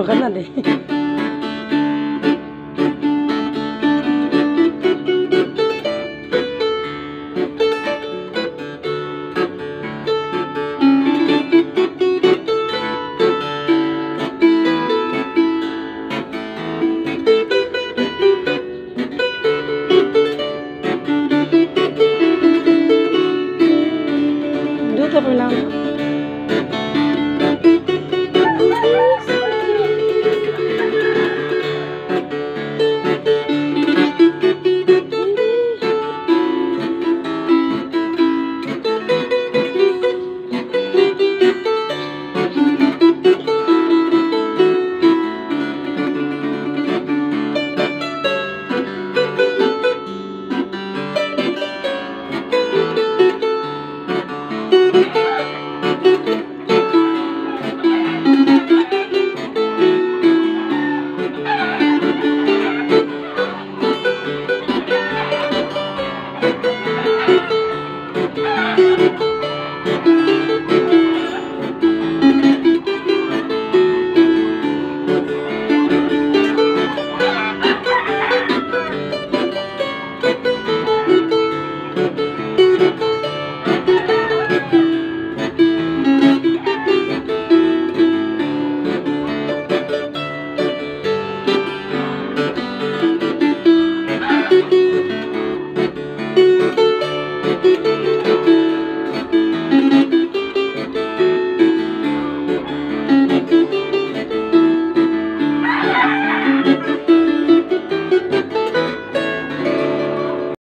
होगा ना Fernando.